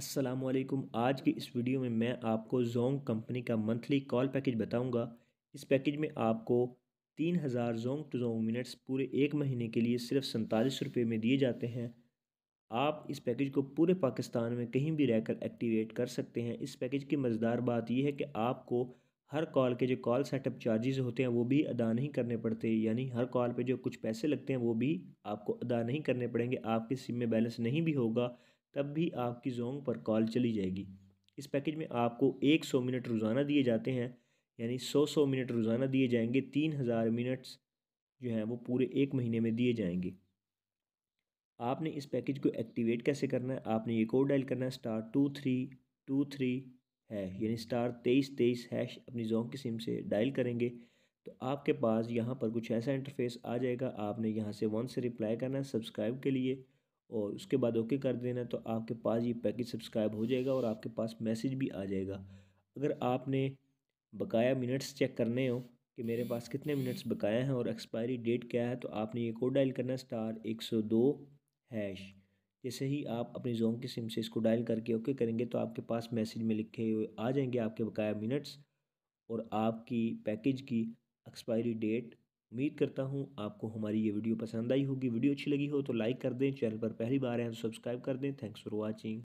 असलकुम आज की इस वीडियो में मैं आपको जोंग कंपनी का मंथली कॉल पैकेज बताऊँगा। इस पैकेज में आपको तीन हज़ार जोंग टू जोंग मिनट्स पूरे एक महीने के लिए सिर्फ़ सैंतालीस रुपये में दिए जाते हैं। आप इस पैकेज को पूरे पाकिस्तान में कहीं भी रहकर एक्टिवेट कर सकते हैं। इस पैकेज की मज़ेदार बात यह है कि आपको हर कॉल के जो कॉल सेटअप चार्जेस होते हैं, वो भी अदा नहीं करने पड़ते। यानी हर कॉल पे जो कुछ पैसे लगते हैं, वो भी आपको अदा नहीं करने पड़ेंगे। आपके सिम में बैलेंस नहीं भी होगा। तब भी आपकी जोंग पर कॉल चली जाएगी। इस पैकेज में आपको एक सौ मिनट रोज़ाना दिए जाते हैं, यानी सौ सौ मिनट रोज़ाना दिए जाएँगे, तीन हज़ार मिनट्स जो हैं वो पूरे एक महीने में दिए जाएँगे। आपने इस पैकेज को एक्टिवेट कैसे करना है? आपने ये कोड डायल करना है, star two three two three है, यानी स्टार तेईस तेईस हैश अपनी जोंग की सिम से डायल करेंगे। तो आपके पास यहाँ पर कुछ ऐसा इंटरफेस आ जाएगा, आपने यहाँ से वन से रिप्लाई करना है, सब्सक्राइब के लिए। और उसके बाद ओके कर देना तो आपके पास ये पैकेज सब्सक्राइब हो जाएगा और आपके पास मैसेज भी आ जाएगा। अगर आपने बकाया मिनट्स चेक करने हो कि मेरे पास कितने मिनट्स बकाया हैं और एक्सपायरी डेट क्या है तो आपने ये कोड डायल करना स्टार एक सौ दो हैश। जैसे ही आप अपनी जोन की सिम से इसको डायल करके ओके करेंगे तो आपके पास मैसेज में लिखे हुए आ जाएँगे आपके बकाया मिनट्स और आपकी पैकेज की एक्सपायरी डेट उम्मीद करता हूँ आपको हमारी ये वीडियो पसंद आई होगी। वीडियो अच्छी लगी हो तो लाइक कर दें, चैनल पर पहली बार हैं तो सब्सक्राइब कर दें। Thanks for watching